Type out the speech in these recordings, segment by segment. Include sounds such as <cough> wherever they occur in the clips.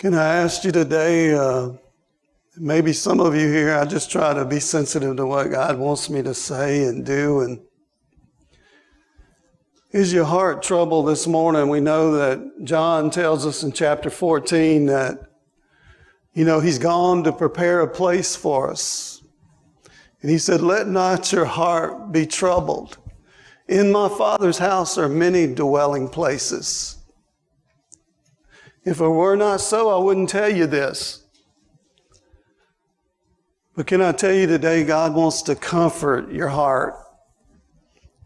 Can I ask you today? Uh, maybe some of you here, I just try to be sensitive to what God wants me to say and do. And is your heart troubled this morning? We know that John tells us in chapter 14 that, you know, he's gone to prepare a place for us. And he said, Let not your heart be troubled. In my Father's house are many dwelling places. If it were not so, I wouldn't tell you this. But can I tell you today, God wants to comfort your heart.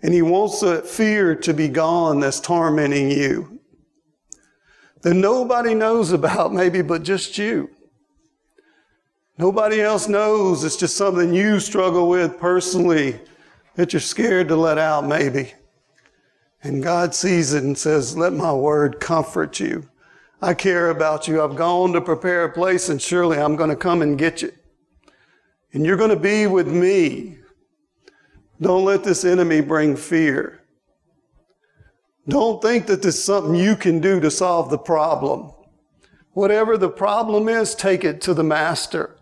And He wants that fear to be gone that's tormenting you. That nobody knows about, <laughs> maybe but just you. Nobody else knows. It's just something you struggle with personally that you're scared to let out, maybe. And God sees it and says, Let my word comfort you. I care about you. I've gone to prepare a place and surely I'm going to come and get you. And you're going to be with me. Don't let this enemy bring fear. Don't think that there's something you can do to solve the problem. Whatever the problem is, take it to the master.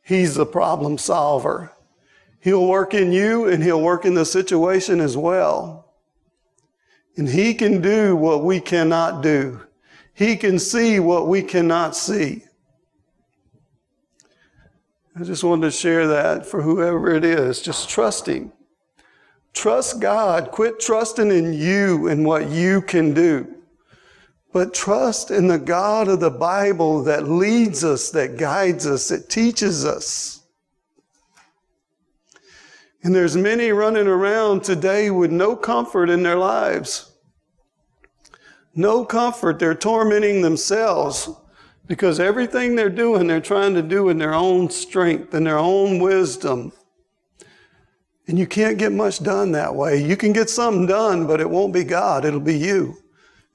He's the problem solver. He'll work in you and he'll work in the situation as well. And he can do what we cannot do. He can see what we cannot see. I just wanted to share that for whoever it is. Just trust Him. Trust God. Quit trusting in you and what you can do. But trust in the God of the Bible that leads us, that guides us, that teaches us. And there's many running around today with no comfort in their lives no comfort. They're tormenting themselves because everything they're doing, they're trying to do in their own strength and their own wisdom. And you can't get much done that way. You can get something done, but it won't be God, it'll be you.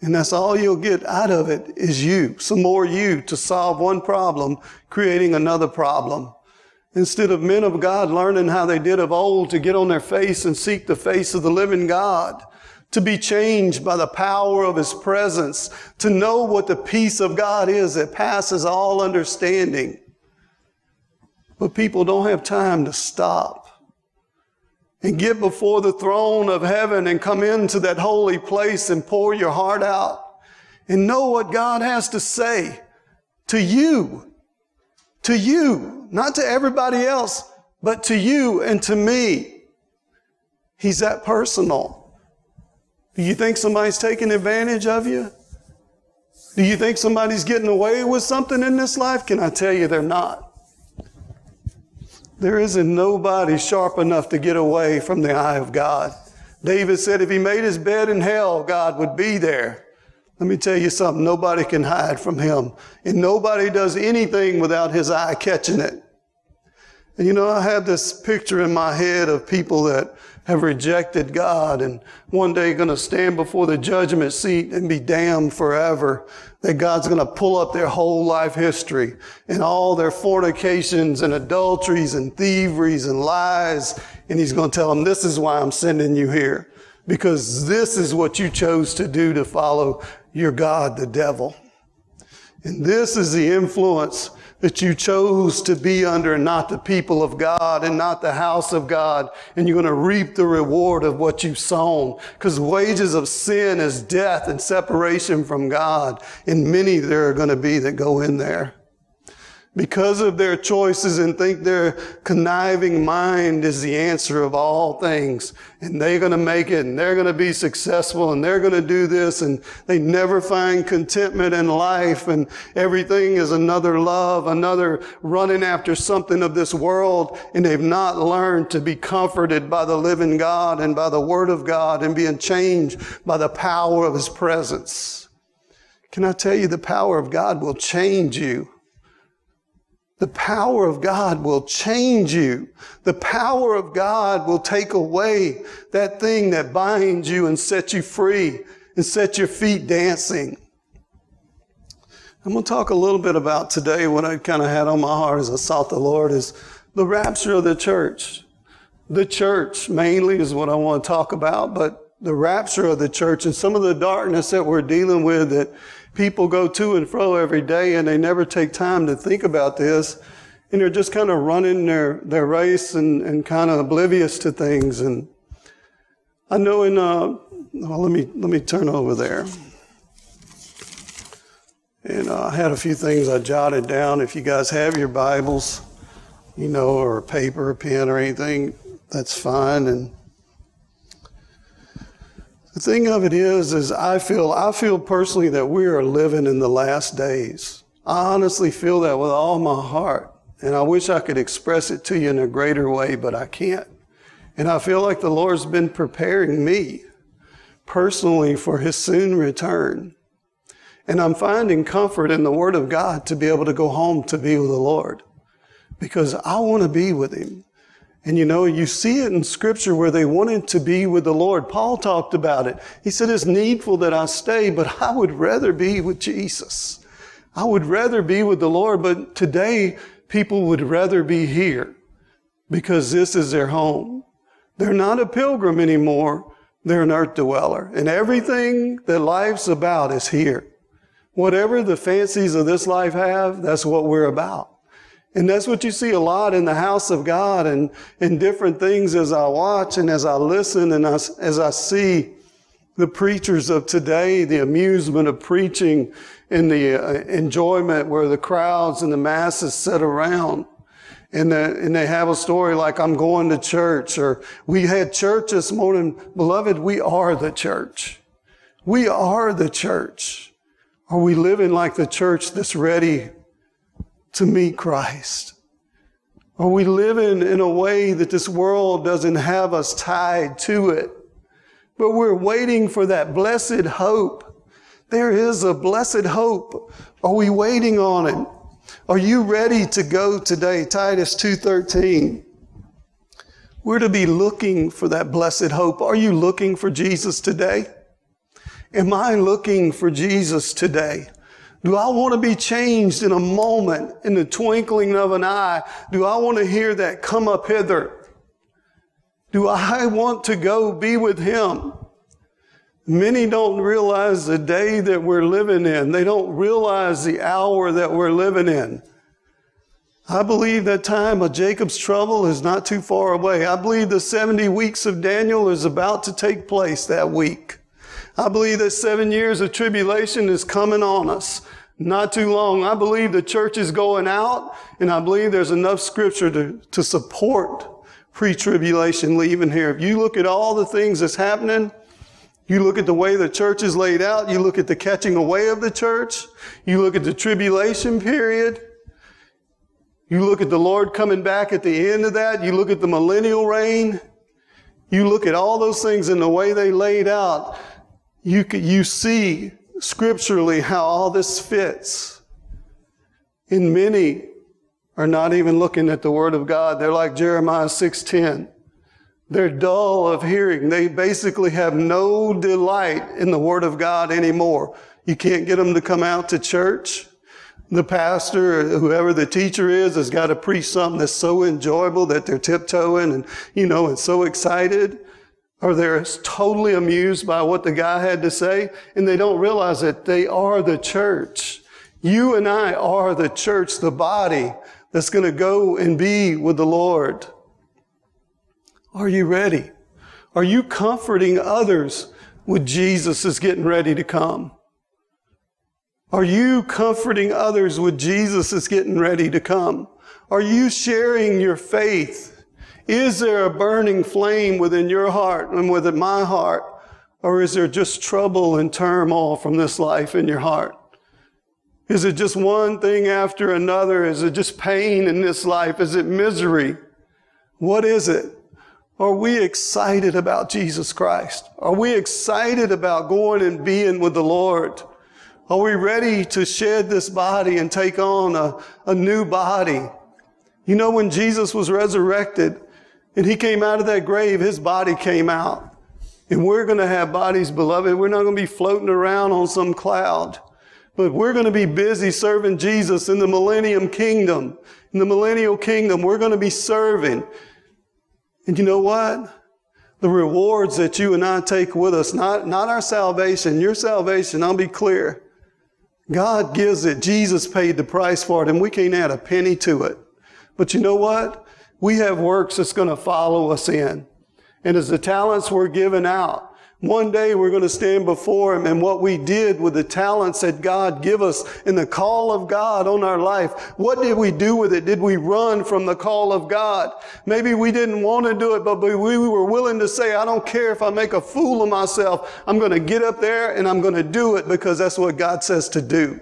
And that's all you'll get out of it is you, some more you to solve one problem, creating another problem. Instead of men of God learning how they did of old to get on their face and seek the face of the living God to be changed by the power of His presence, to know what the peace of God is that passes all understanding. But people don't have time to stop and get before the throne of heaven and come into that holy place and pour your heart out and know what God has to say to you, to you, not to everybody else, but to you and to me. He's that personal. Do you think somebody's taking advantage of you? Do you think somebody's getting away with something in this life? Can I tell you they're not? There isn't nobody sharp enough to get away from the eye of God. David said if he made his bed in hell, God would be there. Let me tell you something. Nobody can hide from him. And nobody does anything without his eye catching it. And you know, I have this picture in my head of people that have rejected God and one day going to stand before the judgment seat and be damned forever. That God's going to pull up their whole life history and all their fornications and adulteries and thieveries and lies. And he's going to tell them, this is why I'm sending you here. Because this is what you chose to do to follow your God, the devil. And this is the influence that you chose to be under not the people of God and not the house of God. And you're going to reap the reward of what you've sown. Because wages of sin is death and separation from God. And many there are going to be that go in there because of their choices and think their conniving mind is the answer of all things. And they're going to make it and they're going to be successful and they're going to do this and they never find contentment in life and everything is another love, another running after something of this world. And they've not learned to be comforted by the living God and by the word of God and being changed by the power of his presence. Can I tell you the power of God will change you? The power of God will change you. The power of God will take away that thing that binds you and set you free and set your feet dancing. I'm going to talk a little bit about today what I kind of had on my heart as I sought the Lord is the rapture of the church. The church mainly is what I want to talk about, but the rapture of the church and some of the darkness that we're dealing with that people go to and fro every day and they never take time to think about this. And they're just kind of running their, their race and, and kind of oblivious to things. And I know in, uh, well, let me, let me turn over there. And uh, I had a few things I jotted down. If you guys have your Bibles, you know, or paper, pen, or anything, that's fine. And the thing of it is, is I feel, I feel personally that we are living in the last days. I honestly feel that with all my heart. And I wish I could express it to you in a greater way, but I can't. And I feel like the Lord's been preparing me personally for his soon return. And I'm finding comfort in the Word of God to be able to go home to be with the Lord because I want to be with him. And you know, you see it in scripture where they wanted to be with the Lord. Paul talked about it. He said, it's needful that I stay, but <laughs> I would rather be with Jesus. I would rather be with the Lord, but today people would rather be here because this is their home. They're not a pilgrim anymore. They're an earth dweller. And everything that life's about is here. Whatever the fancies of this life have, that's what we're about. And that's what you see a lot in the house of God and in different things as I watch and as I listen and as, as I see the preachers of today, the amusement of preaching and the uh, enjoyment where the crowds and the masses sit around. And, the, and they have a story like, I'm going to church, or we had church this morning. Beloved, we are the church. We are the church. Are we living like the church that's ready to meet Christ? Are we living in a way that this world doesn't have us tied to it? But we're waiting for that blessed hope. There is a blessed hope. Are we waiting on it? Are you ready to go today? Titus 2:13. We're to be looking for that blessed hope. Are you looking for Jesus today? Am I looking for Jesus today? Do I want to be changed in a moment, in the twinkling of an eye? Do I want to hear that come up hither? Do I <laughs> want to go be with Him? Many don't realize the day that we're living in. They don't realize the hour that we're living in. I believe that time of Jacob's trouble is not too far away. I believe the 70 weeks of Daniel is about to take place that week. I believe that seven years of tribulation is coming on us. Not too long. I believe the church is going out, and I believe there's enough scripture to, to support pre-tribulation leaving here. If you look at all the things that's happening, you look at the way the church is laid out, you look at the catching away of the church, you look at the tribulation period, you look at the Lord coming back at the end of that, you look at the millennial reign, you look at all those things and the way they laid out you, you see scripturally how all this fits. And many are not even looking at the Word of God. They're like Jeremiah 6.10. They're dull of hearing. They basically have no delight in the Word of God anymore. You can't get them to come out to church. The pastor, or whoever the teacher is, has got to preach something that's so enjoyable that they're tiptoeing and, you know, and so excited or they're totally amused by what the guy had to say, and they don't realize that they are the church. You and I are the church, the body that's going to go and be with the Lord. Are you ready? Are you comforting others with Jesus is getting ready to come? Are you comforting others with Jesus is getting ready to come? Are you sharing your faith is there a burning flame within your heart and within my heart? Or is there just trouble and turmoil from this life in your heart? Is it just one thing after another? Is it just pain in this life? Is it misery? What is it? Are we excited about Jesus Christ? Are we excited about going and being with the Lord? Are we ready to shed this body and take on a, a new body? You know, when Jesus was resurrected, and he came out of that grave, his body came out. And we're going to have bodies, beloved. We're not going to be floating around on some cloud, but we're going to be busy serving Jesus in the millennium kingdom. In the millennial kingdom, we're going to be serving. And you know what? the rewards that you and I take with us, not, not our salvation, your salvation, I'll be clear. God gives it. Jesus paid the price for it, and we can't add a penny to it. But you know what? We have works that's going to follow us in. And as the talents were given out, one day we're going to stand before Him and what we did with the talents that God give us in the call of God on our life. What did we do with it? Did we run from the call of God? Maybe we didn't want to do it, but we were willing to say, I don't care if I make a fool of myself. I'm going to get up there and I'm going to do it because that's what God says to do.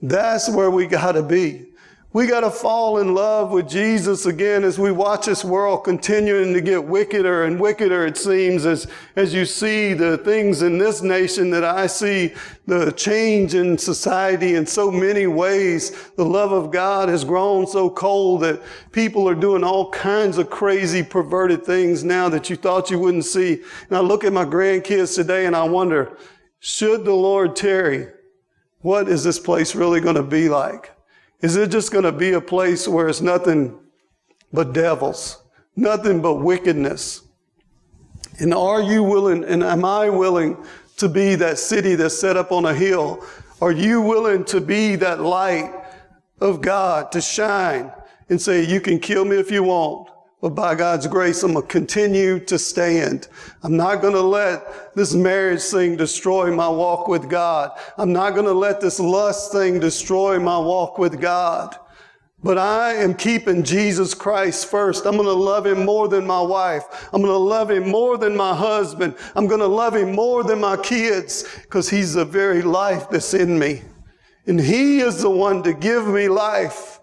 That's where we got to be. We got to fall in love with Jesus again as we watch this world continuing to get wickeder and wickeder, it seems, as, as you see the things in this nation that I see the change in society in so many ways. The love of God has grown so cold that people are doing all kinds of crazy, perverted things now that you thought you wouldn't see. And I look at my grandkids today and I wonder, should the Lord tarry, what is this place really going to be like? Is it just going to be a place where it's nothing but devils, nothing but wickedness? And are you willing, and am I willing to be that city that's set up on a hill? Are you willing to be that light of God to shine and say, you can kill me if you want, but by God's grace, I'm going to continue to stand. I'm not going to let this marriage thing destroy my walk with God. I'm not going to let this lust thing destroy my walk with God. But I am keeping Jesus Christ first. I'm going to love him more than my wife. I'm going to love him more than my husband. I'm going to love him more than my kids because he's the very life that's in me. And he is the one to give me life.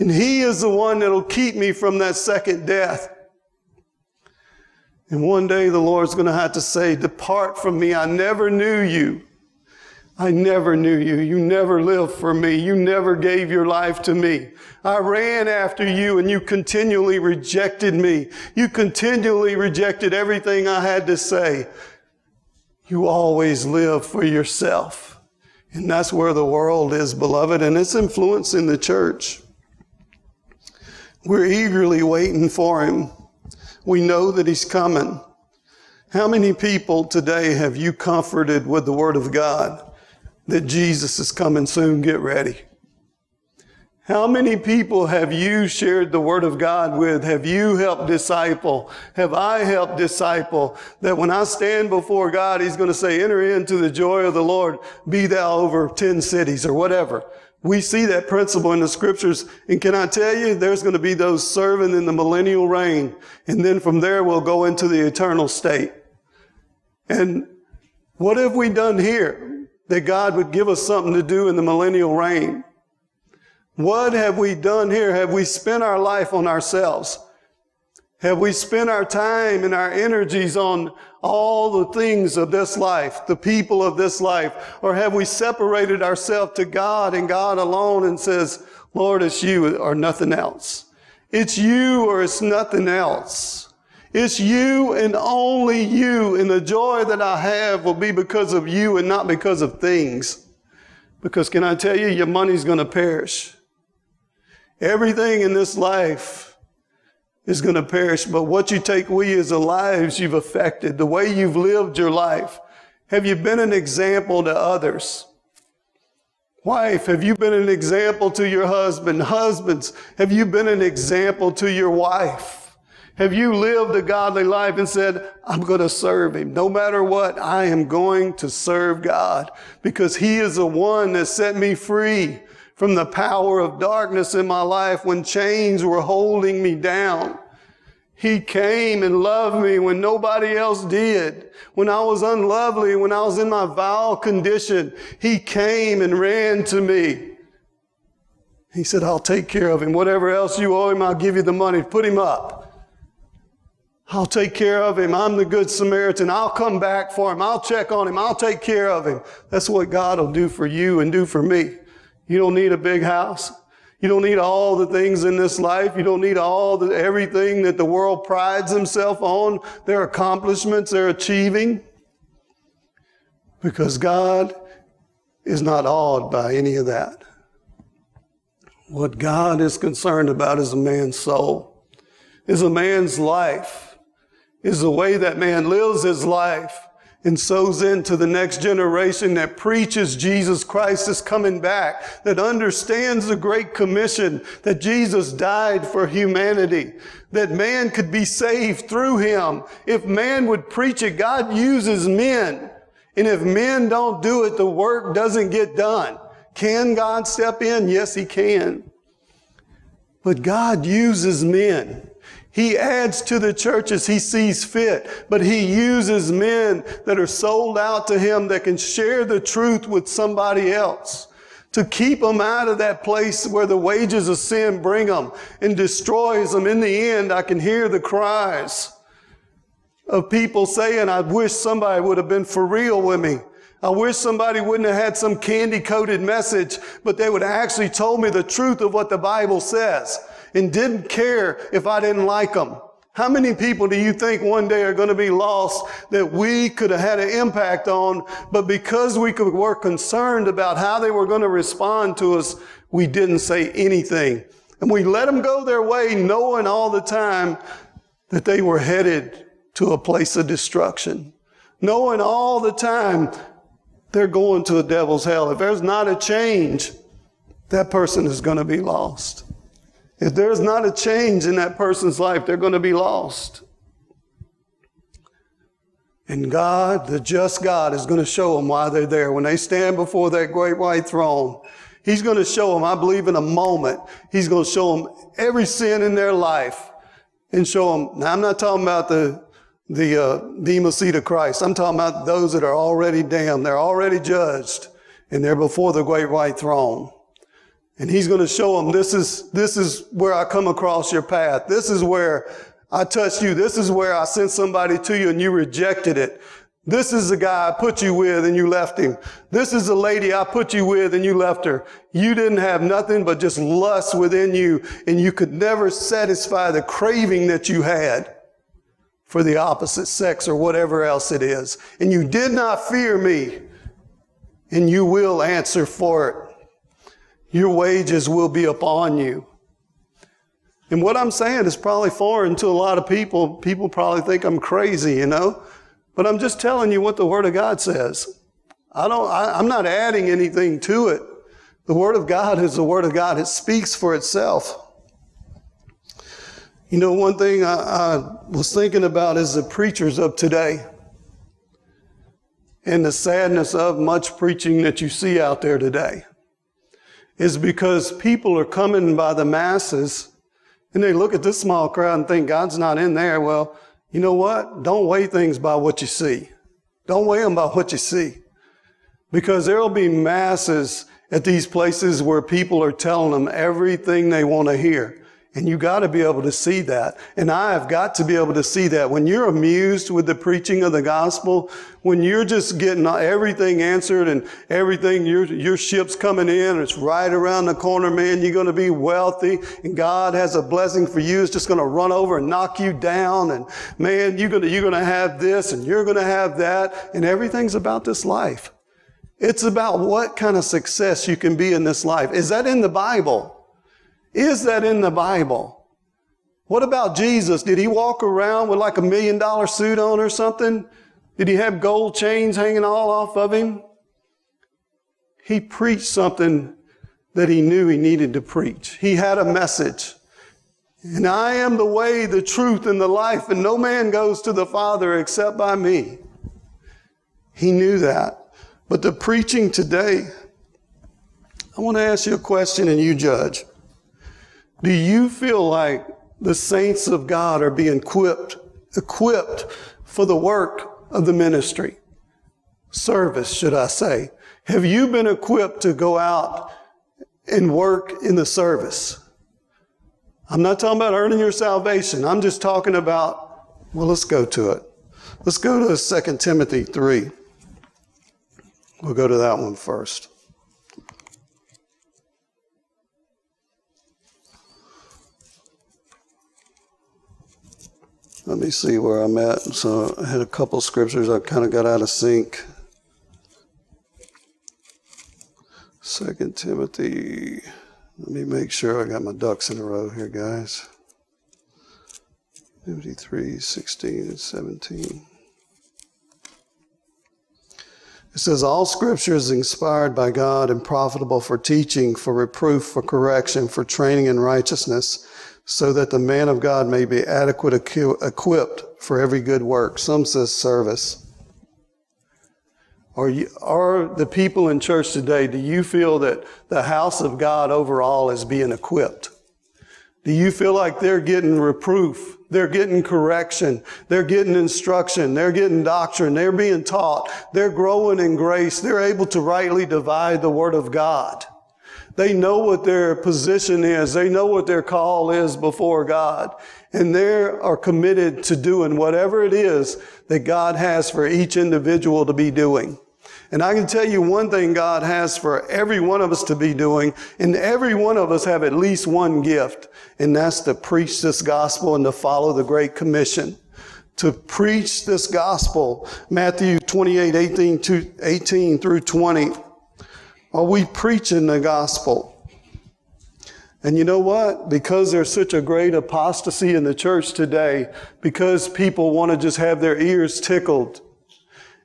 And He is the one that'll keep me from that second death. And one day the Lord's going to have to say, Depart from me. I never knew you. I never knew you. You never lived for me. You never gave your life to me. I ran after you and you continually rejected me. You continually rejected everything I had to say. You always live for yourself. And that's where the world is, beloved, and it's influencing the church. We're eagerly waiting for him. We know that he's coming. How many people today have you comforted with the word of God that Jesus is coming soon? Get ready. How many people have you shared the word of God with? Have you helped disciple? Have I helped disciple that when I stand before God, He's going to say, enter into the joy of the Lord, be thou over 10 cities or whatever. We see that principle in the scriptures. And can I tell you, there's going to be those serving in the millennial reign. And then from there, we'll go into the eternal state. And what have we done here that God would give us something to do in the millennial reign? What have we done here? Have we spent our life on ourselves? Have we spent our time and our energies on all the things of this life, the people of this life? Or have we separated ourselves to God and God alone and says, Lord, it's you or nothing else. It's you or it's nothing else. It's you and only you. And the joy that I have will be because of you and not because of things. Because can I tell you, your money's going to perish. Everything in this life is going to perish, but what you take you is the lives you've affected, the way you've lived your life. Have you been an example to others? Wife, have you been an example to your husband? Husbands, have you been an example to your wife? Have you lived a godly life and said, I'm going to serve him. No matter what, I am going to serve God because he is the one that set me free from the power of darkness in my life when chains were holding me down. He came and loved me when nobody else did. When I was unlovely, when I was in my vile condition, He came and ran to me. He said, I'll take care of him. Whatever else you owe him, I'll give you the money. Put him up. I'll take care of him. I'm the good Samaritan. I'll come back for him. I'll check on him. I'll take care of him. That's what God will do for you and do for me. You don't need a big house. You don't need all the things in this life. You don't need all the, everything that the world prides himself on, their accomplishments they're achieving. Because God is not awed by any of that. What God is concerned about is a man's soul, is a man's life. is the way that man lives his life and sows into the next generation that preaches Jesus Christ is coming back, that understands the Great Commission, that Jesus died for humanity, that man could be saved through him. If man would preach it, God uses men. And if men don't do it, the work doesn't get done. Can God step in? Yes, He can. But God uses men. He adds to the church as he sees fit, but he uses men that are sold out to him that can share the truth with somebody else to keep them out of that place where the wages of sin bring them and destroys them. In the end, I can hear the cries of people saying, I wish somebody would have been for real with me. I wish somebody wouldn't have had some candy coated message, but they would have actually told me the truth of what the Bible says and didn't care if I didn't like them. How many people do you think one day are going to be lost that we could have had an impact on, but because we were concerned about how they were going to respond to us, we didn't say anything. And we let them go their way knowing all the time that they were headed to a place of destruction. Knowing all the time they're going to a devil's hell. If there's not a change, that person is going to be lost. If there's not a change in that person's life, they're going to be lost. And God, the just God, is going to show them why they're there. When they stand before that great white throne, He's going to show them, I believe in a moment, He's going to show them every sin in their life and show them. Now, I'm not talking about the, the, uh, Bema seat of Christ. I'm talking about those that are already damned. They're already judged and they're before the great white throne. And he's going to show them this is, this is where I come across your path. This is where I touched you. This is where I sent somebody to you and you rejected it. This is the guy I put you with and you left him. This is the lady I put you with and you left her. You didn't have nothing but just lust within you and you could never satisfy the craving that you had for the opposite sex or whatever else it is. And you did not fear me and you will answer for it. Your wages will be upon you. And what I'm saying is probably foreign to a lot of people. People probably think I'm crazy, you know? But I'm just telling you what the Word of God says. I don't, I, I'm not adding anything to it. The Word of God is the Word of God. It speaks for itself. You know, one thing I, I was thinking about is the preachers of today and the sadness of much preaching that you see out there today is because people are coming by the masses and they look at this small crowd and think God's not in there. Well, you know what? Don't weigh things by what you see. Don't weigh them by what you see. Because there will be masses at these places where people are telling them everything they want to hear. And you got to be able to see that. And I have got to be able to see that. When you're amused with the preaching of the gospel, when you're just getting everything answered and everything, your, your ship's coming in, it's right around the corner, man, you're going to be wealthy and God has a blessing for you. It's just going to run over and knock you down. And man, you're going to, you're going to have this and you're going to have that. And everything's about this life. It's about what kind of success you can be in this life. Is that in the Bible? Is that in the Bible? What about Jesus? Did he walk around with like a million dollar suit on or something? Did he have gold chains hanging all off of him? He preached something that he knew he needed to preach. He had a message. And I am the way, the truth, and the life, and no man goes to the Father except by me. He knew that. But the preaching today, I want to ask you a question and you judge. Do you feel like the saints of God are being equipped, equipped for the work of the ministry? Service, should I say. Have you been equipped to go out and work in the service? I'm not talking about earning your salvation. I'm just talking about, well, let's go to it. Let's go to 2 Timothy 3. We'll go to that one first. Let me see where I'm at. So I had a couple scriptures I kind of got out of sync. Second Timothy. Let me make sure I got my ducks in a row here, guys. Timothy 3 16 and 17. It says, All scripture is inspired by God and profitable for teaching, for reproof, for correction, for training in righteousness, so that the man of God may be adequate equipped for every good work. Some says service. Are, you, are the people in church today, do you feel that the house of God overall is being equipped? Do you feel like they're getting reproof? They're getting correction. They're getting instruction. They're getting doctrine. They're being taught. They're growing in grace. They're able to rightly divide the word of God. They know what their position is. They know what their call is before God. And they are committed to doing whatever it is that God has for each individual to be doing. And I can tell you one thing God has for every one of us to be doing, and every one of us have at least one gift, and that's to preach this gospel and to follow the Great Commission. To preach this gospel, Matthew 28, 18, 18 through 20. Are we preaching the gospel? And you know what? Because there's such a great apostasy in the church today, because people want to just have their ears tickled,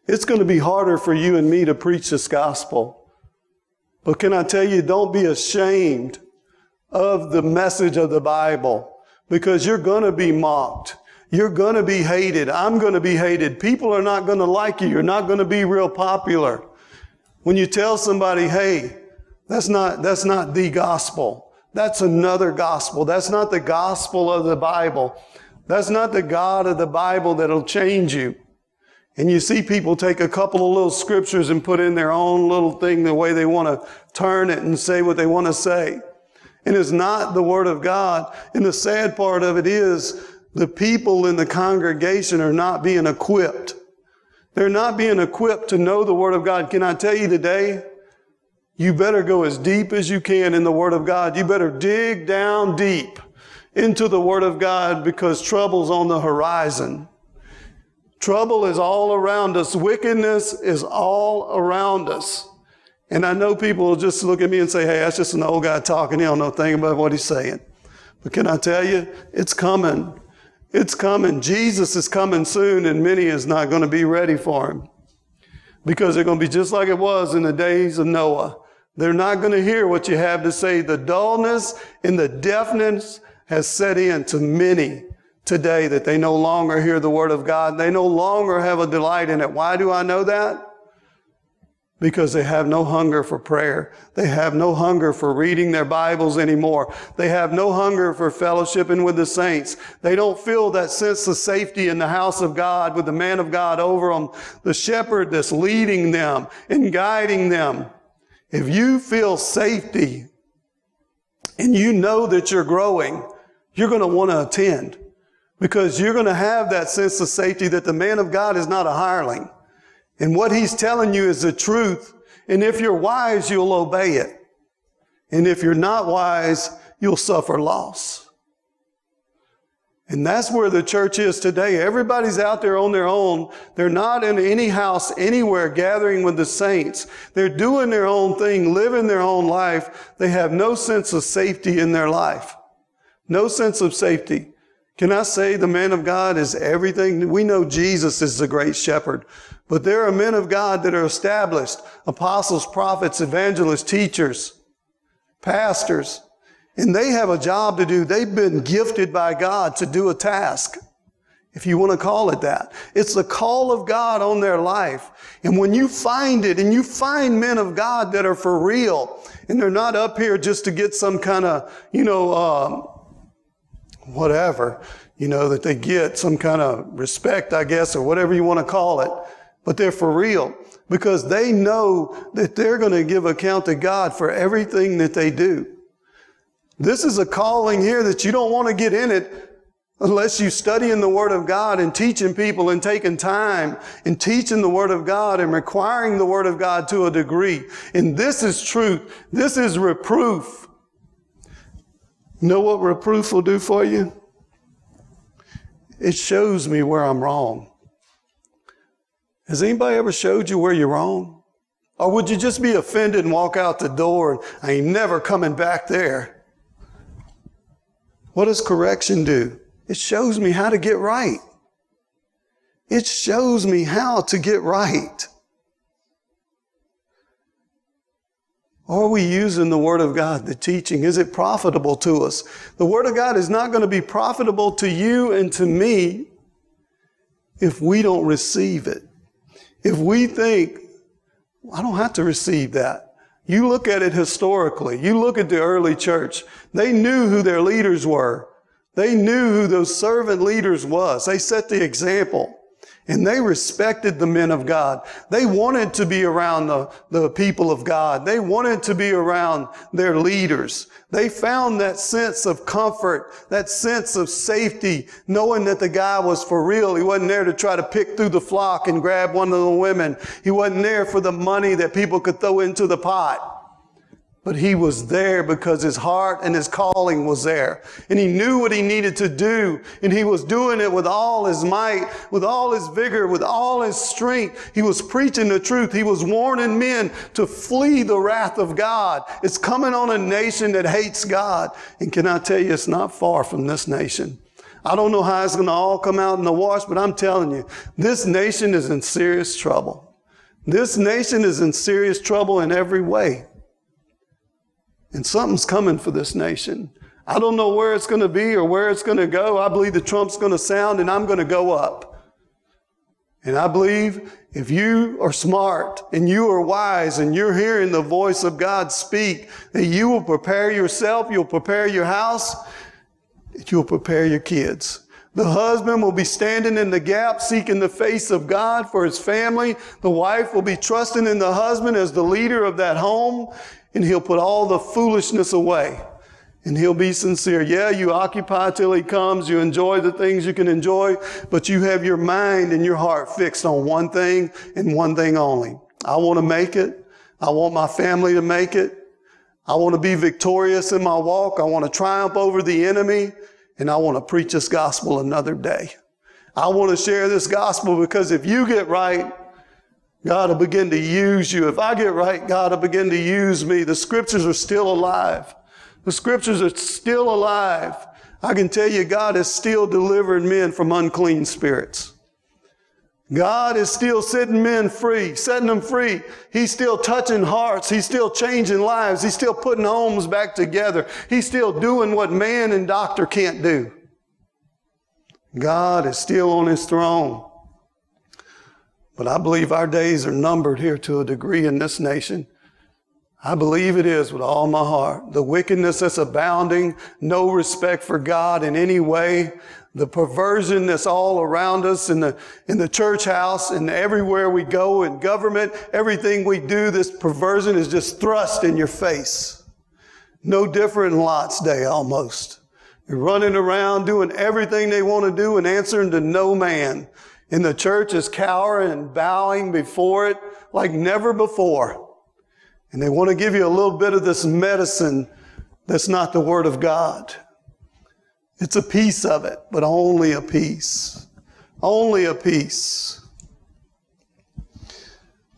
it's going to be harder for you and me to preach this gospel. But can I tell you, don't be ashamed of the message of the Bible because you're going to be mocked. You're going to be hated. I'm going to be hated. People are not going to like you. You're not going to be real popular. When you tell somebody, hey, that's not, that's not the gospel. That's another gospel. That's not the gospel of the Bible. That's not the God of the Bible that'll change you. And you see people take a couple of little scriptures and put in their own little thing the way they want to turn it and say what they want to say. And it's not the Word of God. And the sad part of it is the people in the congregation are not being equipped. They're not being equipped to know the Word of God. Can I tell you today? You better go as deep as you can in the Word of God. You better dig down deep into the Word of God because trouble's on the horizon. Trouble is all around us. Wickedness is all around us. And I know people will just look at me and say, hey, that's just an old guy talking. He don't know a thing about what he's saying. But can I tell you, it's coming. It's coming. Jesus is coming soon, and many is not going to be ready for him. Because they're going to be just like it was in the days of Noah. They're not going to hear what you have to say. The dullness and the deafness has set in to many today that they no longer hear the Word of God. They no longer have a delight in it. Why do I know that? Because they have no hunger for prayer. They have no hunger for reading their Bibles anymore. They have no hunger for fellowshipping with the saints. They don't feel that sense of safety in the house of God with the man of God over them, the shepherd that's leading them and guiding them. If you feel safety and you know that you're growing, you're going to want to attend. Because you're going to have that sense of safety that the man of God is not a hireling. And what he's telling you is the truth. And if you're wise, you'll obey it. And if you're not wise, you'll suffer loss. And that's where the church is today. Everybody's out there on their own. They're not in any house anywhere gathering with the saints. They're doing their own thing, living their own life. They have no sense of safety in their life. No sense of safety. Can I say the man of God is everything? We know Jesus is the great shepherd, but there are men of God that are established, apostles, prophets, evangelists, teachers, pastors, and they have a job to do. They've been gifted by God to do a task, if you want to call it that. It's the call of God on their life. And when you find it and you find men of God that are for real and they're not up here just to get some kind of, you know, uh, whatever, you know, that they get some kind of respect, I guess, or whatever you want to call it. But they're for real because they know that they're going to give account to God for everything that they do. This is a calling here that you don't want to get in it unless you study in the Word of God and teaching people and taking time and teaching the Word of God and requiring the Word of God to a degree. And this is truth. This is reproof. Know what reproof will do for you? It shows me where I'm wrong. Has anybody ever showed you where you're wrong? Or would you just be offended and walk out the door and I ain't never coming back there? What does correction do? It shows me how to get right. It shows me how to get right. Are we using the Word of God, the teaching? Is it profitable to us? The Word of God is not going to be profitable to you and to me if we don't receive it. If we think, I don't have to receive that. You look at it historically. You look at the early church. They knew who their leaders were. They knew who those servant leaders was. They set the example. And they respected the men of God. They wanted to be around the, the people of God. They wanted to be around their leaders. They found that sense of comfort, that sense of safety, knowing that the guy was for real. He wasn't there to try to pick through the flock and grab one of the women. He wasn't there for the money that people could throw into the pot. But he was there because his heart and his calling was there. And he knew what he needed to do. And he was doing it with all his might, with all his vigor, with all his strength. He was preaching the truth. He was warning men to flee the wrath of God. It's coming on a nation that hates God. And can I tell you, it's not far from this nation. I don't know how it's going to all come out in the wash, but I'm telling you, this nation is in serious trouble. This nation is in serious trouble in every way. And something's coming for this nation. I don't know where it's going to be or where it's going to go. I believe the trump's going to sound and I'm going to go up. And I believe if you are smart and you are wise and you're hearing the voice of God speak, that you will prepare yourself, you'll prepare your house, that you'll prepare your kids. The husband will be standing in the gap, seeking the face of God for his family. The wife will be trusting in the husband as the leader of that home and he'll put all the foolishness away and he'll be sincere. Yeah, you occupy till he comes. You enjoy the things you can enjoy, but you have your mind and your heart fixed on one thing and one thing only. I want to make it. I want my family to make it. I want to be victorious in my walk. I want to triumph over the enemy and I want to preach this gospel another day. I want to share this gospel because if you get right, God will begin to use you. If I get right, God will begin to use me. The scriptures are still alive. The scriptures are still alive. I can tell you, God is still delivering men from unclean spirits. God is still setting men free, setting them free. He's still touching hearts. He's still changing lives. He's still putting homes back together. He's still doing what man and doctor can't do. God is still on his throne. But I believe our days are numbered here to a degree in this nation. I believe it is with all my heart. The wickedness that's abounding, no respect for God in any way, the perversion that's all around us in the, in the church house and everywhere we go in government, everything we do, this perversion is just thrust in your face. No different in Lot's day almost. They're running around doing everything they want to do and answering to no man. And the church is cowering and bowing before it like never before. And they want to give you a little bit of this medicine that's not the Word of God. It's a piece of it, but only a piece. Only a piece.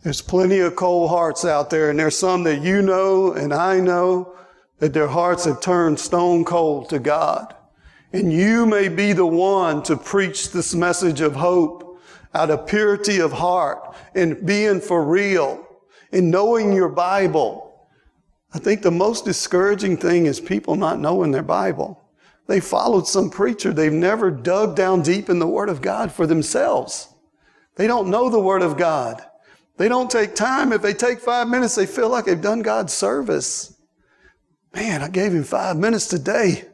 There's plenty of cold hearts out there, and there's some that you know and I know that their hearts have turned stone cold to God. And you may be the one to preach this message of hope out of purity of heart and being for real and knowing your Bible. I think the most discouraging thing is people not knowing their Bible. They followed some preacher. They've never dug down deep in the Word of God for themselves. They don't know the Word of God. They don't take time. If they take five minutes, they feel like they've done God's service. Man, I gave him five minutes today.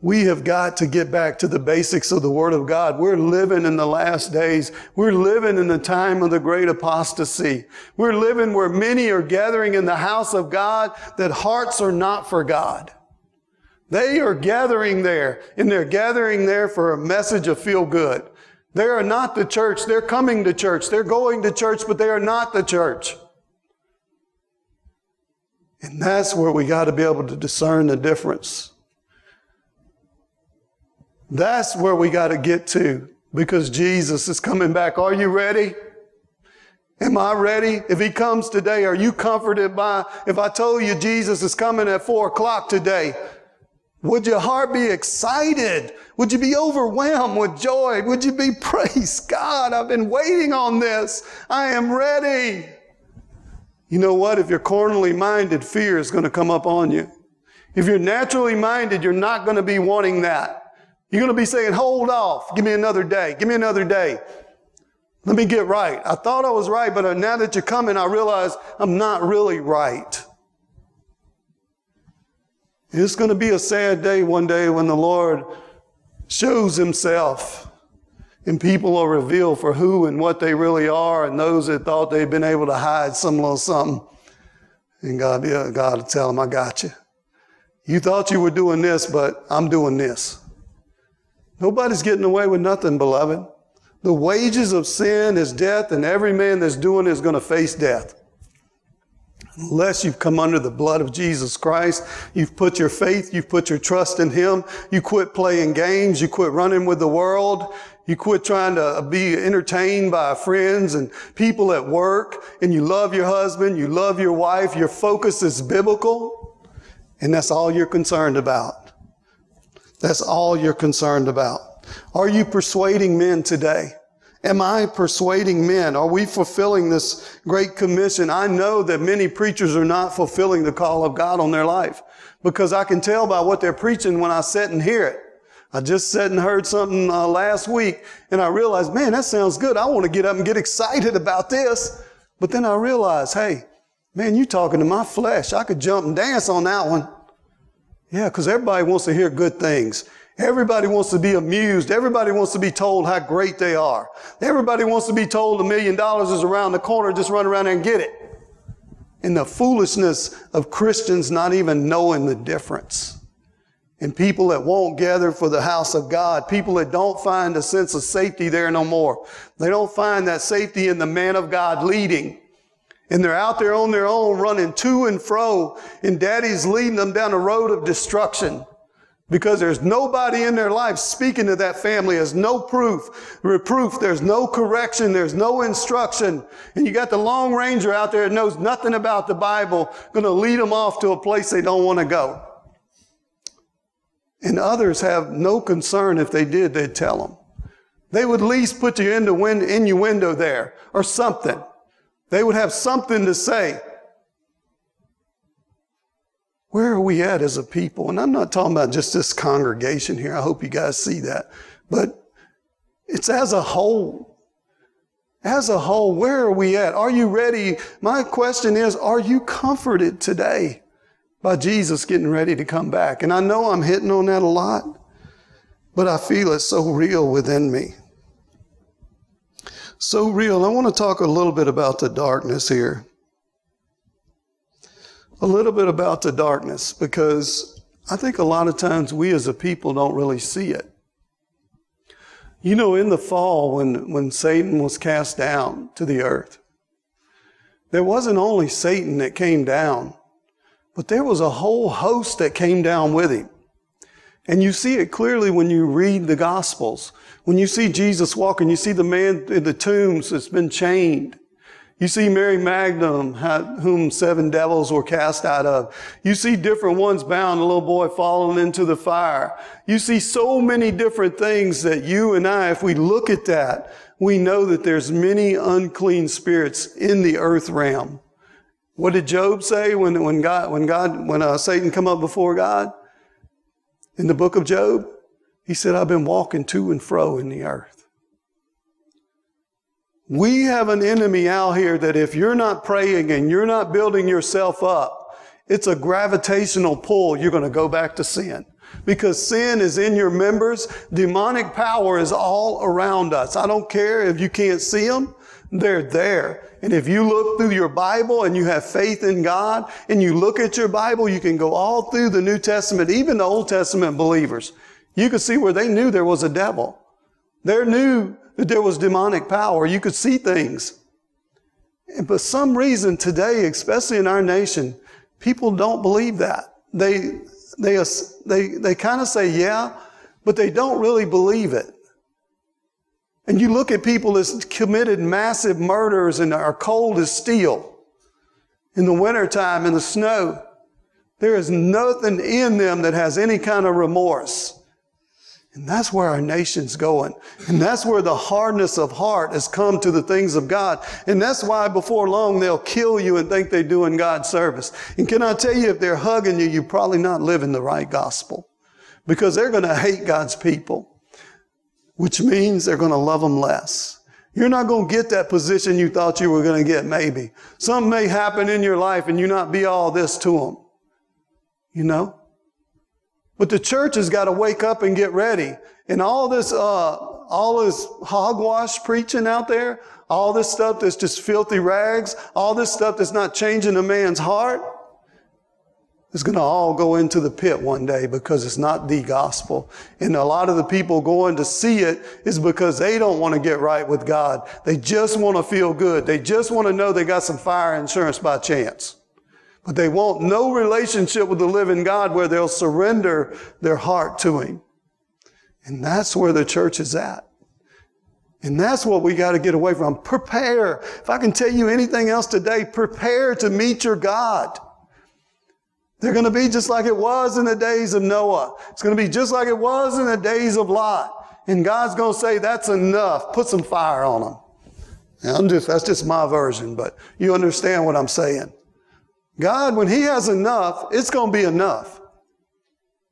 We have got to get back to the basics of the Word of God. We're living in the last days. We're living in the time of the great apostasy. We're living where many are gathering in the house of God that hearts are not for God. They are gathering there, and they're gathering there for a message of feel good. They are not the church. They're coming to church. They're going to church, but they are not the church. And that's where we got to be able to discern the difference. That's where we got to get to because Jesus is coming back. Are you ready? Am I ready? If he comes today, are you comforted by, if I told you Jesus is coming at four o'clock today, Would your heart be excited? Would you be overwhelmed with joy? Would you be, <laughs> praise God, I've been waiting on this. I am ready. You know what? If you're carnally minded, fear is going to come up on you. If you're naturally minded, you're not going to be wanting that. You're going to be saying, hold off. Give me another day. Give me another day. Let me get right. I thought I was right, but uh, now that you're coming, I realize I'm not really right. It's going to be a sad day one day when the Lord shows himself and people are revealed for who and what they really are and those that thought they'd been able to hide some little something. And God, yeah, God will tell them, I got you. You thought you were doing this, but I'm doing this. Nobody's getting away with nothing, beloved. The wages of sin is death, and every man that's doing it is going to face death. Unless you've come under the blood of Jesus Christ, you've put your faith, you've put your trust in Him, you quit playing games, you quit running with the world, you quit trying to be entertained by friends and people at work, and you love your husband, you love your wife, your focus is biblical, and that's all you're concerned about. That's all you're concerned about. Are you persuading men today? Am I persuading men? Are we fulfilling this great commission? I know that many preachers are not fulfilling the call of God on their life because I can tell by what they're preaching when I sit and hear it. I just sat and heard something uh, last week and I realized, man, that sounds good. I want to get up and get excited about this. But then I realized, hey, man, you talking to my flesh. I could jump and dance on that one. Yeah, because everybody wants to hear good things. Everybody wants to be amused. Everybody wants to be told how great they are. Everybody wants to be told a million dollars is around the corner. Just run around and get it. And the foolishness of Christians not even knowing the difference. And people that won't gather for the house of God. People that don't find a sense of safety there no more. They don't find that safety in the man of God leading. And they're out there on their own running to and fro and daddy's leading them down a road of destruction because there's nobody in their life speaking to that family as no proof, reproof. There's no correction. There's no instruction. And you got the Lone Ranger out there that knows nothing about the Bible, going to lead them off to a place they don't want to go. And others have no concern if they did, they'd tell them. They would at least put you in the innuendo there or something. They would have something to say. Where are we at as a people? And I'm not talking about just this congregation here. I hope you guys see that. But it's as a whole. As a whole, where are we at? Are you ready? My question is, are you comforted today by Jesus getting ready to come back? And I know I'm hitting on that a lot, but I feel it so real within me. So real. I want to talk a little bit about the darkness here a little bit about the darkness because I think a lot of times we as a people don't really see it. You know, in the fall, when, when Satan was cast down to the earth, there wasn't only Satan that came down, but there was a whole host that came down with him. And you see it clearly when you read the Gospels. When you see Jesus walking, you see the man in the tombs that's been chained. You see Mary Magdalene, whom seven devils were cast out of. You see different ones bound, a little boy falling into the fire. You see so many different things that you and I, if we look at that, we know that there's many unclean spirits in the earth realm. What did Job say when, when God, when God, when uh, Satan come up before God? In the book of Job, he said, I've been walking to and fro in the earth. We have an enemy out here that if you're not praying and you're not building yourself up, it's a gravitational pull. You're going to go back to sin. Because sin is in your members. Demonic power is all around us. I don't care if you can't see them. They're there. And if you look through your Bible and you have faith in God and you look at your Bible, you can go all through the New Testament, even the Old Testament believers. You can see where they knew there was a devil. They knew that there was demonic power. You could see things. And for some reason today, especially in our nation, people don't believe that. They, they, they, they kind of say, yeah, but they don't really believe it. And you look at people that's committed massive murders and are cold as steel in the wintertime in the snow. There is nothing in them that has any kind of remorse. And that's where our nation's going. And that's where the hardness of heart has come to the things of God. And that's why before long they'll kill you and think they're doing God's service. And can I tell you, if they're hugging you, you're probably not living the right gospel. Because they're going to hate God's people, which means they're going to love them less. You're not going to get that position you thought you were going to get, maybe. Something may happen in your life and you not be all this to them. You know? But the church has got to wake up and get ready. And all this, uh, all this hogwash preaching out there, all this stuff that's just filthy rags, all this stuff that's not changing a man's heart, is going to all go into the pit one day because it's not the gospel. And a lot of the people going to see it is because they don't want to get right with God. They just want to feel good. They just want to know they got some fire insurance by chance. But they want no relationship with the living God where they'll surrender their heart to Him. And that's where the church is at. And that's what we got to get away from. Prepare. If I can tell you anything else today, prepare to meet your God. They're going to be just like it was in the days of Noah. It's going to be just like it was in the days of Lot. And God's going to say, that's enough. Put some fire on them. I'm just, that's just my version, but you understand what I'm saying. God, when He has enough, it's going to be enough.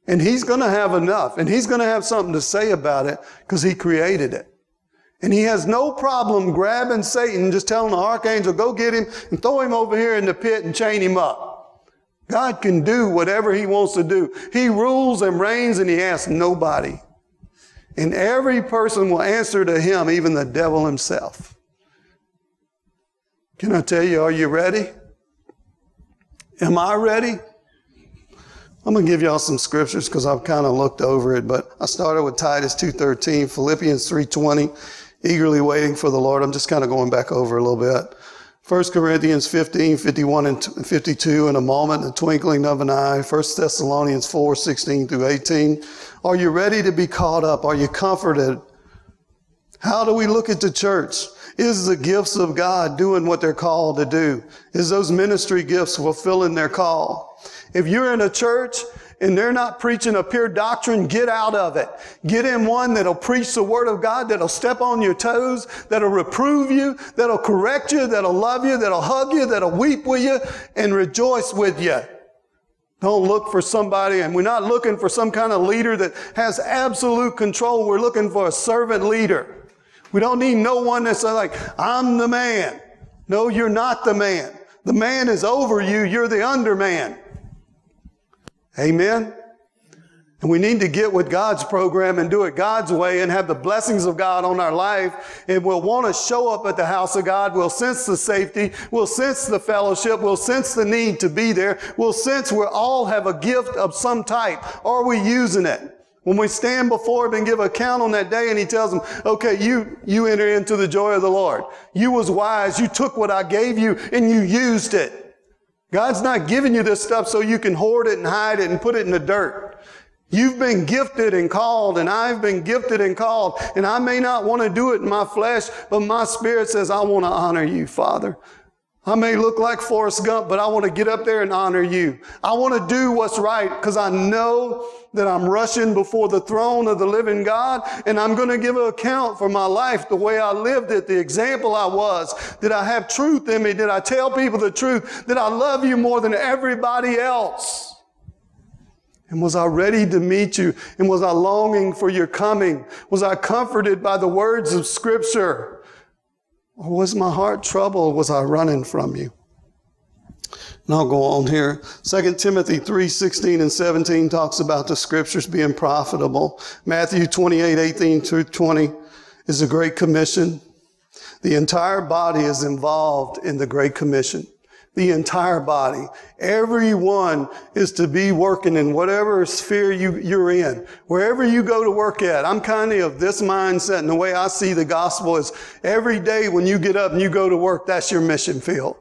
And He's going to have enough. And He's going to have something to say about it because He created it. And He has no problem grabbing Satan, just telling the archangel, go get him and throw him over here in the pit and chain him up. God can do whatever He wants to do. He rules and reigns and He asks nobody. And every person will answer to Him, even the devil himself. Can I tell you, are you ready? Am I ready? I'm going to give y'all some scriptures because I've kind of looked over it, but I started with Titus 2.13, Philippians 3.20, eagerly waiting for the Lord. I'm just kind of going back over a little bit. 1 Corinthians 15, 51 and 52, in a moment, the twinkling of an eye. 1 Thessalonians 4, 16 through 18. Are you ready to be caught up? Are you comforted? How do we look at the church? Is the gifts of God doing what they're called to do? Is those ministry gifts fulfilling their call? If you're in a church and they're not preaching a pure doctrine, get out of it. Get in one that'll preach the word of God, that'll step on your toes, that'll reprove you, that'll correct you, that'll love you, that'll hug you, that'll weep with you and rejoice with you. Don't look for somebody, and we're not looking for some kind of leader that has absolute control. We're looking for a servant leader. We don't need no one that's like, I'm the man. No, you're not the man. The man is over you. You're the underman. Amen. And we need to get with God's program and do it God's way and have the blessings of God on our life. And we'll want to show up at the house of God. We'll sense the safety. We'll sense the fellowship. We'll sense the need to be there. We'll sense we all have a gift of some type. Are we using it? When we stand before him and give account on that day and he tells them, okay, you, you enter into the joy of the Lord. You was wise. You took what I gave you and you used it. God's not giving you this stuff so you can hoard it and hide it and put it in the dirt. You've been gifted and called and I've been gifted and called and I may not want to do it in my flesh, but my spirit says, I want to honor you, Father. I may look like Forrest Gump, but I want to get up there and honor you. I want to do what's right because I know that I'm rushing before the throne of the living God and I'm going to give an account for my life, the way I lived it, the example I was. Did I have truth in me? Did I tell people the truth? Did I love you more than everybody else? And was I ready to meet you? And was I longing for your coming? Was I comforted by the words of scripture? Or was my heart troubled? Was I running from you? And I'll go on here. 2 Timothy 3, 16 and 17 talks about the scriptures being profitable. Matthew 28, 18 through 20 is a great commission. The entire body is involved in the great commission the entire body. Everyone is to be working in whatever sphere you, you're in. Wherever you go to work at. I'm kind of this mindset and the way I see the gospel is every day when you get up and you go to work, that's your mission field.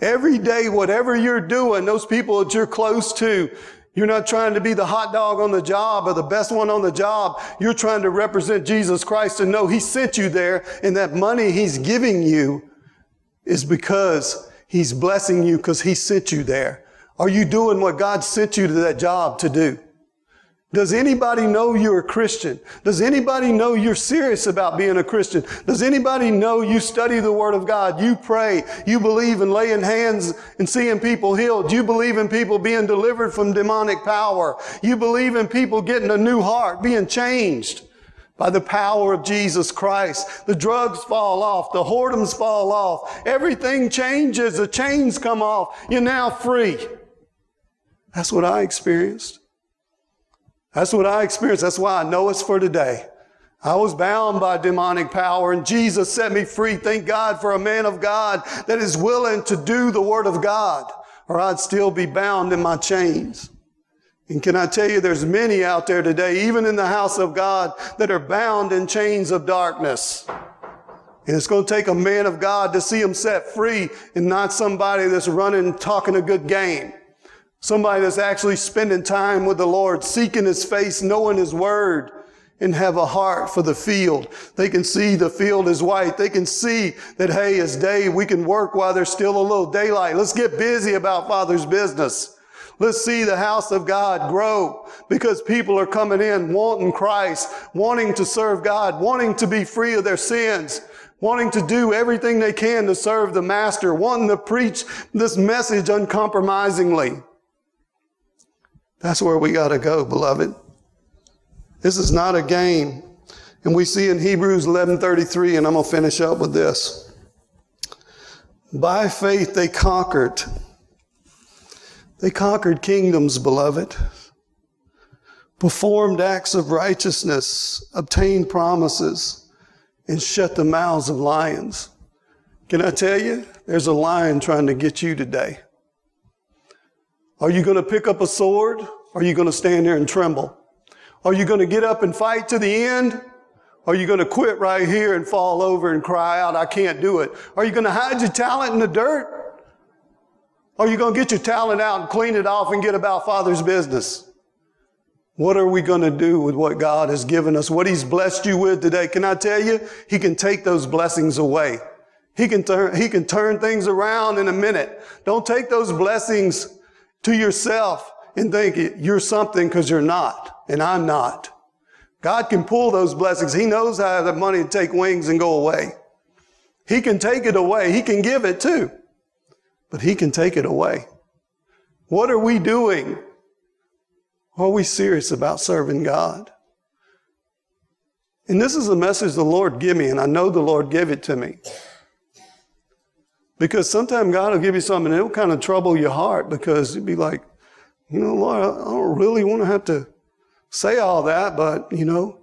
Every day, whatever you're doing, those people that you're close to, you're not trying to be the hot dog on the job or the best one on the job. You're trying to represent Jesus Christ and know He sent you there and that money He's giving you is because He's blessing you because He sent you there. Are you doing what God sent you to that job to do? Does anybody know you're a Christian? Does anybody know you're serious about being a Christian? Does anybody know you study the Word of God? You pray. You believe in laying hands and seeing people healed. You believe in people being delivered from demonic power. You believe in people getting a new heart, being changed by the power of Jesus Christ. The drugs fall off. The whoredoms fall off. Everything changes. The chains come off. You're now free. That's what I experienced. That's what I experienced. That's why I know it's for today. I was bound by demonic power and Jesus set me free. Thank God for a man of God that is willing to do the word of God or I'd still be bound in my chains. And can I tell you, there's many out there today, even in the house of God, that are bound in chains of darkness. And it's going to take a man of God to see him set free and not somebody that's running, talking a good game. Somebody that's actually spending time with the Lord, seeking His face, knowing His Word, and have a heart for the field. They can see the field is white. They can see that, hey, it's day. We can work while there's still a little daylight. Let's get busy about Father's business. Let's see the house of God grow because people are coming in wanting Christ, wanting to serve God, wanting to be free of their sins, wanting to do everything they can to serve the Master, wanting to preach this message uncompromisingly. That's where we got to go, beloved. This is not a game. And we see in Hebrews 11:33 and I'm going to finish up with this. By faith they conquered. They conquered kingdoms, beloved. Performed acts of righteousness, obtained promises, and shut the mouths of lions. Can I tell you? There's a lion trying to get you today. Are you going to pick up a sword? Are you going to stand there and tremble? Are you going to get up and fight to the end? Are you going to quit right here and fall over and cry out, I can't do it? Are you going to hide your talent in the dirt? Are you going to get your talent out and clean it off and get about Father's business? What are we going to do with what God has given us? What He's blessed you with today? Can I tell you? He can take those blessings away. He can turn, He can turn things around in a minute. Don't take those blessings to yourself and think you're something because you're not, and I'm not. God can pull those blessings. He knows how the money to take wings and go away. He can take it away. He can give it too, but He can take it away. What are we doing? Are we serious about serving God? And this is a message the Lord gave me, and I know the Lord gave it to me. Because sometimes God will give you something and it'll kind of trouble your heart because you'd be like, you know, Lord, I don't really want to have to say all that, but, you know,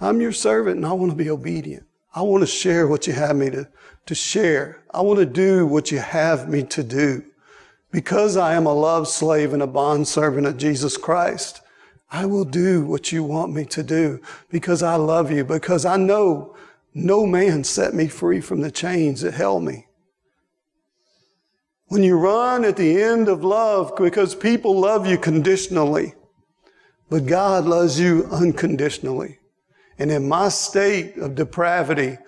I'm your servant and I want to be obedient. I want to share what you have me to, to share. I want to do what you have me to do. Because I am a love slave and a bond servant of Jesus Christ, I will do what you want me to do because I love you, because I know no man set me free from the chains that held me. When you run at the end of love because people love you conditionally, but God loves you unconditionally. And in my state of depravity,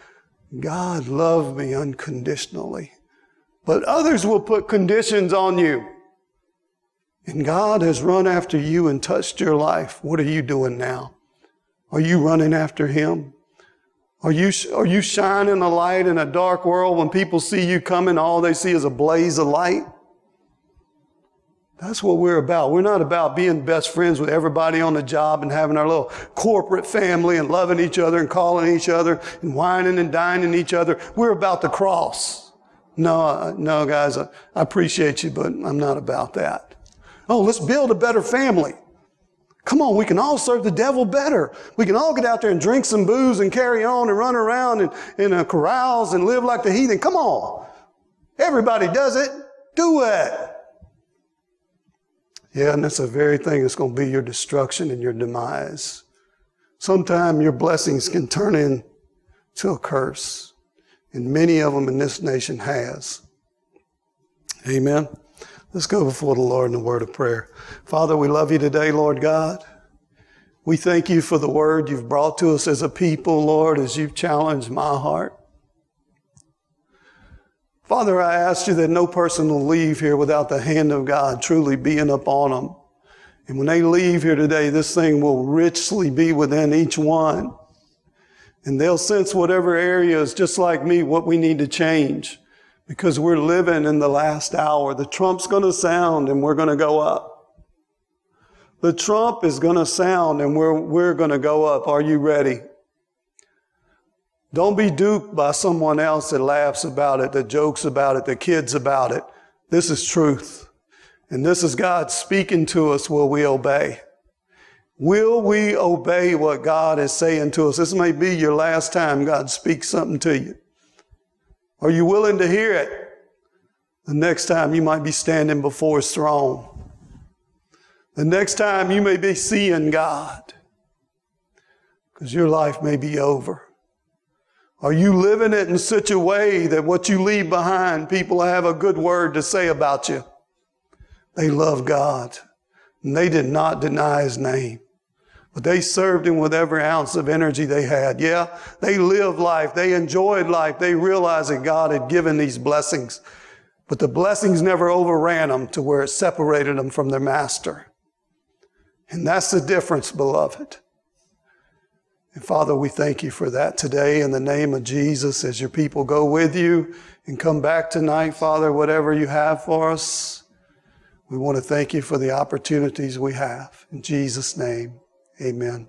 God loved me unconditionally. But others will put conditions on you. And God has run after you and touched your life. What are you doing now? Are you running after Him? Are you, are you shining a light in a dark world when people see you coming, all they see is a blaze of light? That's what we're about. We're not about being best friends with everybody on the job and having our little corporate family and loving each other and calling each other and wining and dining each other. We're about the cross. No, no, guys, I, appreciate you, but I'm not about that. Oh, let's build a better family. Come on, we can all serve the devil better. We can all get out there and drink some booze and carry on and run around and, in uh, corrals and live like the heathen. Come on. Everybody does it. Do it. Yeah, and that's the very thing that's going to be your destruction and your demise. Sometime your blessings can turn into a curse. And many of them in this nation has. Amen. Let's go before the Lord in a word of prayer. Father, we love you today, Lord God. We thank you for the word you've brought to us as a people, Lord, as you've challenged my heart. Father, I ask you that no person will leave here without the hand of God truly being upon them. And when they leave here today, this thing will richly be within each one. And they'll sense whatever areas, just like me, what we need to change because we're living in the last hour. The trump's going to sound and we're going to go up. The trump is going to sound and we're, we're going to go up. Are you ready? Don't be duped by someone else that laughs about it, that jokes about it, that kids about it. This is truth. And this is God speaking to us. Will we obey? Will we obey what God is saying to us? This may be your last time God speaks something to you. Are you willing to hear it? The next time you might be standing before His throne. The next time you may be seeing God. Because your life may be over. Are you living it in such a way that what you leave behind, people have a good word to say about you? They love God. And they did not deny His name. But they served him with every ounce of energy they had. Yeah, they lived life. They enjoyed life. They realized that God had given these blessings. But the blessings never overran them to where it separated them from their master. And that's the difference, beloved. And Father, we thank you for that today in the name of Jesus as your people go with you and come back tonight, Father, whatever you have for us. We want to thank you for the opportunities we have. In Jesus' name. Amen.